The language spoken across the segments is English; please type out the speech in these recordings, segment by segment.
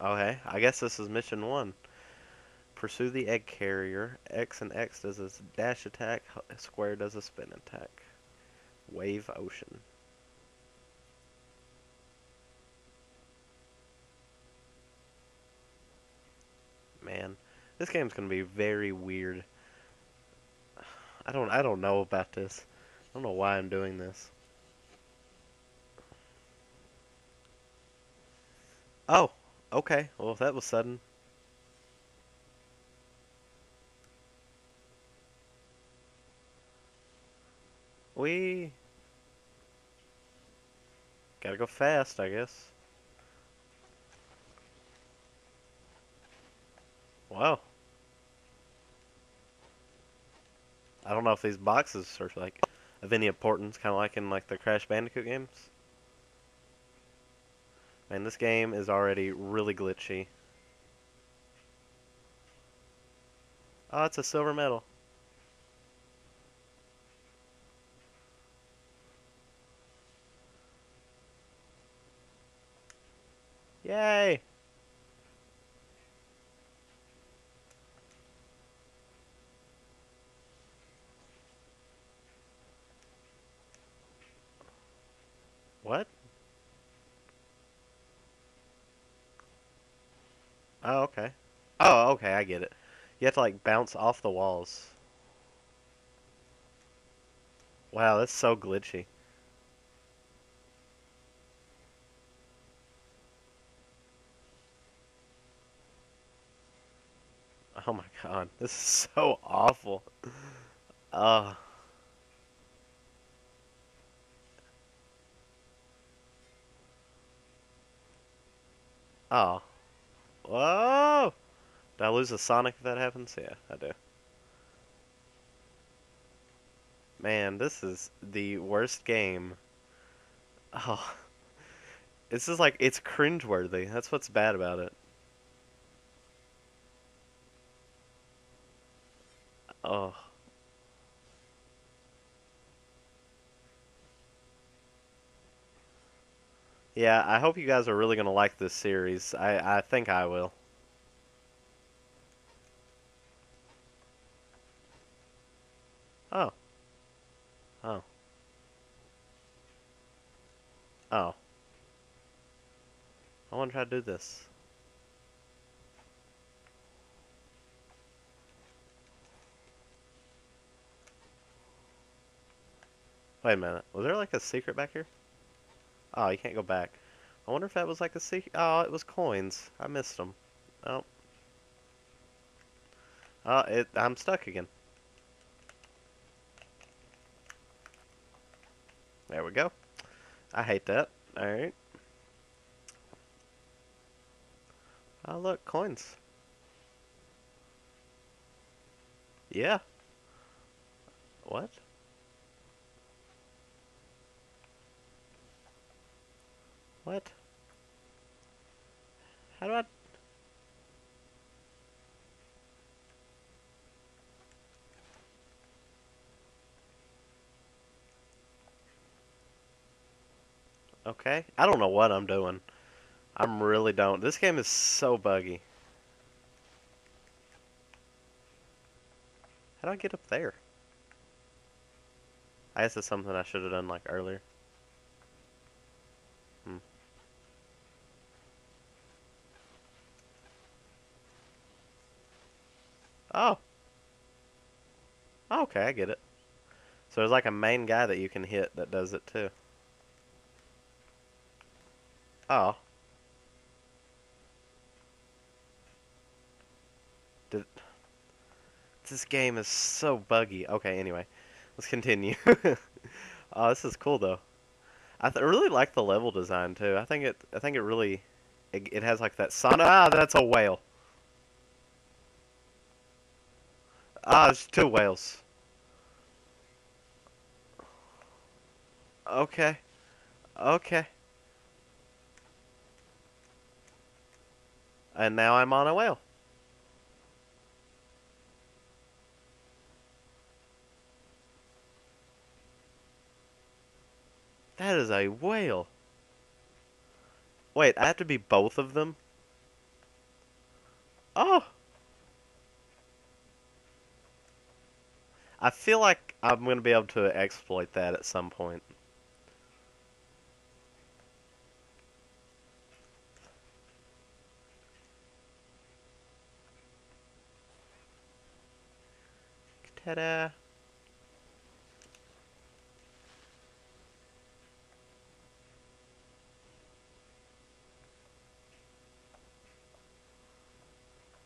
Okay, I guess this is mission one. Pursue the egg carrier. X and X does a dash attack. Square does a spin attack. Wave ocean. Man, this game's gonna be very weird. I don't I don't know about this. I don't know why I'm doing this. Oh, okay. Well, that was sudden. We gotta go fast, I guess. Wow. I don't know if these boxes are like of any importance, kind of like in like the Crash Bandicoot games. Man, this game is already really glitchy. Oh, it's a silver medal. Yay! What? Oh, okay. Oh, okay, I get it. You have to like bounce off the walls. Wow, that's so glitchy. Oh my god, this is so awful. Uh, oh. Whoa! Did I lose a Sonic if that happens? Yeah, I do. Man, this is the worst game. Oh, this is like, it's cringeworthy. That's what's bad about it. Oh. Yeah, I hope you guys are really gonna like this series. I, I think I will. Oh. Oh. Oh. I want to try to do this. Wait a minute. Was there like a secret back here? Oh, you can't go back. I wonder if that was like a secret. Oh, it was coins. I missed them. Oh. Oh, it. I'm stuck again. There we go. I hate that. Alright. Oh, look. Coins. Yeah. What? What? How do I... Okay. I don't know what I'm doing. I'm really don't. This game is so buggy. How do I get up there? I guess it's something I should have done like earlier. Oh. Okay, I get it. So there's like a main guy that you can hit that does it too. Oh. Did this game is so buggy. Okay, anyway, let's continue. oh, this is cool though. I really like the level design too. I think it. I think it really. It, it has like that son. Ah, that's a whale. Ah, it's two whales. Okay. Okay. And now I'm on a whale. That is a whale. Wait, I have to be both of them? Oh! I feel like I'm going to be able to exploit that at some point. Ta-da!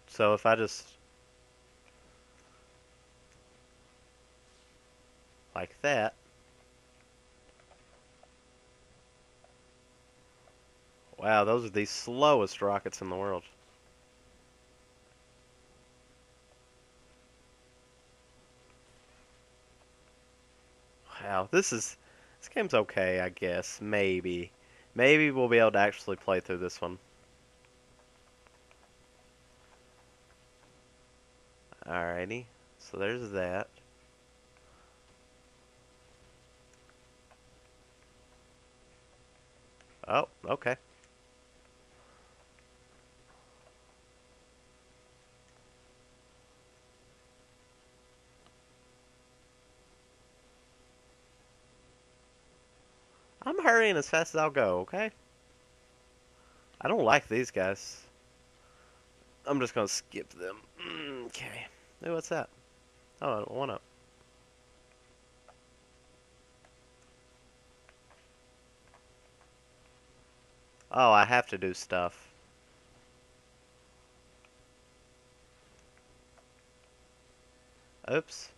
So if I just like that Wow, those are the slowest rockets in the world. Wow, this is this game's okay, I guess. Maybe. Maybe we'll be able to actually play through this one. Alrighty, so there's that. Oh, okay. I'm hurrying as fast as I'll go, okay? I don't like these guys. I'm just gonna skip them. Mm, okay. Hey, what's that? Oh, one up. Oh, I have to do stuff. Oops.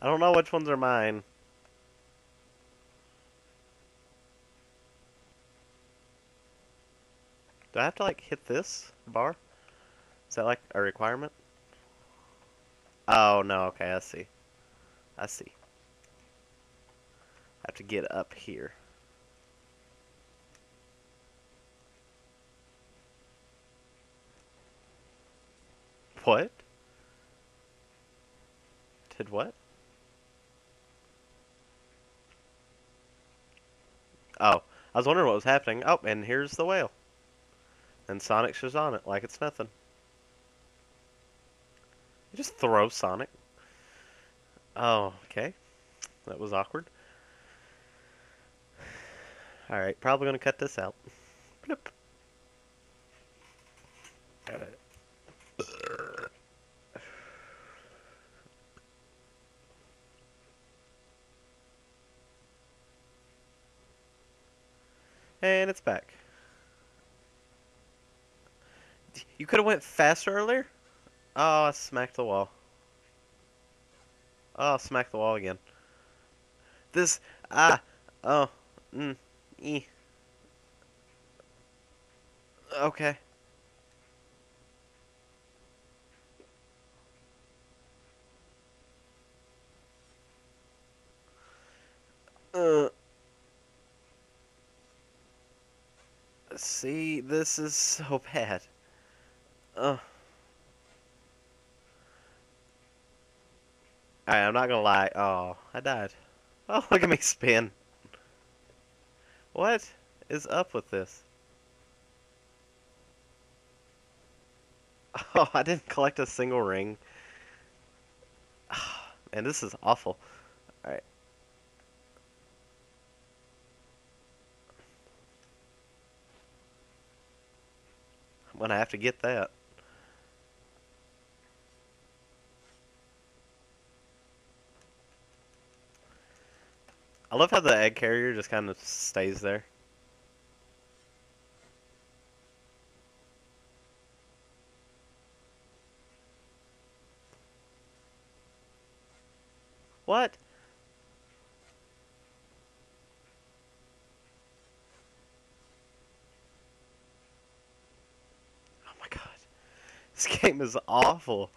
I don't know which ones are mine. Do I have to like hit this bar? Is that like a requirement? Oh no, okay, I see. I see. I have to get up here. What? Did what? Oh, I was wondering what was happening. Oh, and here's the whale. And Sonic's just on it like it's nothing. You just throw Sonic. Oh, okay. That was awkward. Alright, probably gonna cut this out. Bloop. Alright. And it's back. You could have went faster earlier? Oh, I smacked the wall. Oh, smack the wall again. This, ah, oh, mm, e. Okay. Uh. See, this is so bad. Uh. Alright, I'm not gonna lie. Oh, I died. Oh, look at me spin. What is up with this? Oh, I didn't collect a single ring. And this is awful. Alright. I'm gonna have to get that. I love how the egg carrier just kind of stays there. What? Oh my god. This game is awful.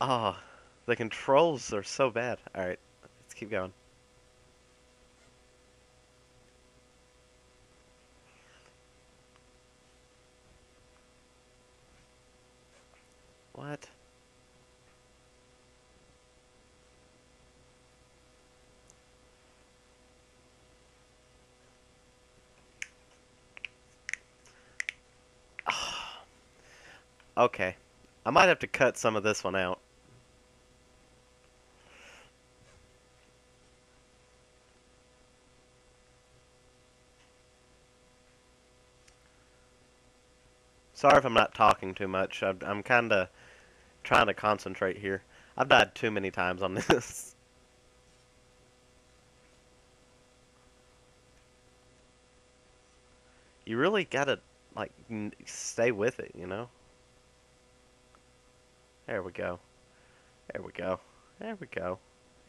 Ah, oh, the controls are so bad. Alright, let's keep going. What? Okay. I might have to cut some of this one out. Sorry if I'm not talking too much. I'm, kind of trying to concentrate here. I've died too many times on this. You really gotta, like, stay with it, you know? There we go. There we go. There we go.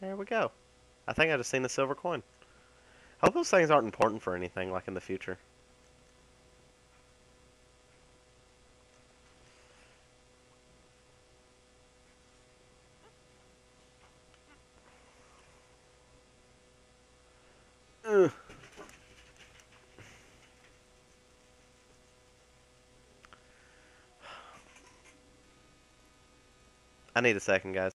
There we go. I think I just seen a silver coin. Hope those things aren't important for anything, like in the future. I need a second, guys.